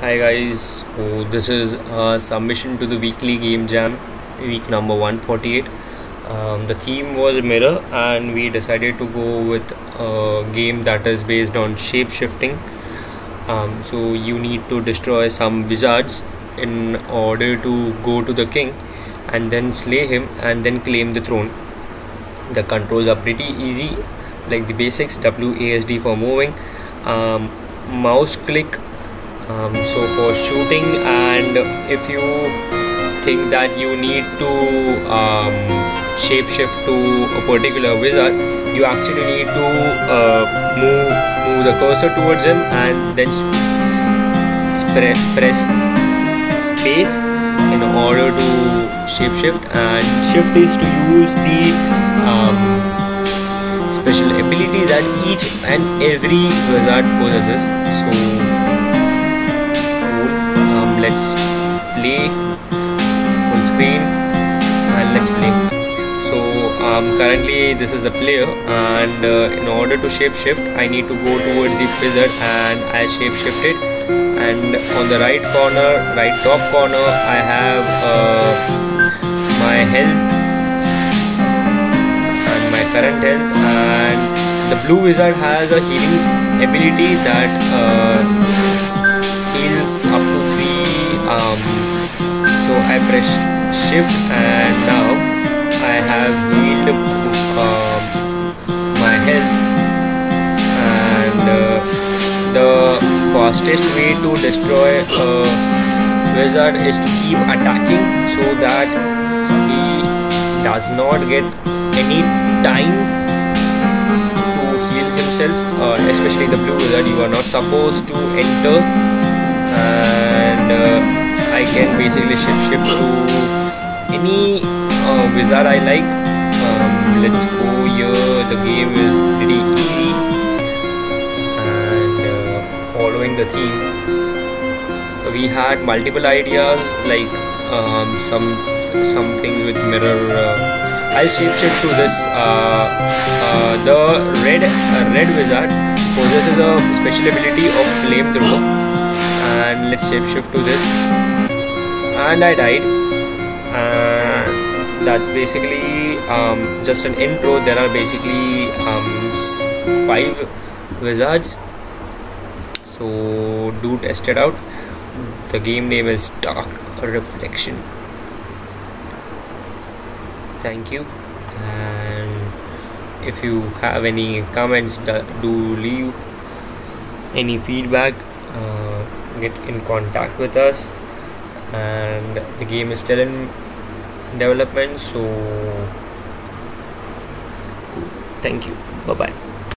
Hi guys, so this is a submission to the weekly game jam, week number 148. Um, the theme was mirror, and we decided to go with a game that is based on shape shifting. Um, so you need to destroy some wizards in order to go to the king and then slay him and then claim the throne. The controls are pretty easy, like the basics WASD for moving, um, mouse click um, so for shooting and if you think that you need to um, shapeshift to a particular wizard you actually need to uh, move move the cursor towards him and then press space in order to shapeshift. And shift is to use the um, special ability that each and every wizard possesses. So let's play full screen and let's play. So um, currently this is the player and uh, in order to shape shift I need to go towards the wizard and I shape shifted. And on the right corner right top corner I have uh, my health and my current health. And the blue wizard has a healing ability that uh, heals up to 3 um, so I pressed shift and now I have healed um, my health. And uh, the fastest way to destroy a wizard is to keep attacking so that he does not get any time to heal himself uh, especially the blue wizard. You are not supposed to enter. And uh, I can basically shift, shift to any uh, wizard I like. Um, let's go here. The game is pretty easy. And uh, following the theme we had multiple ideas like um, some some things with mirror uh, I'll shift shift to this uh, uh, the red red wizard possesses a special ability of flamethrower and let's shape shift to this. And I died. And that's basically um, just an intro. There are basically um, five wizards. So do test it out. The game name is dark reflection. Thank you. And if you have any comments do leave any feedback. Uh, get in contact with us. And the game is still in development so thank you. Bye bye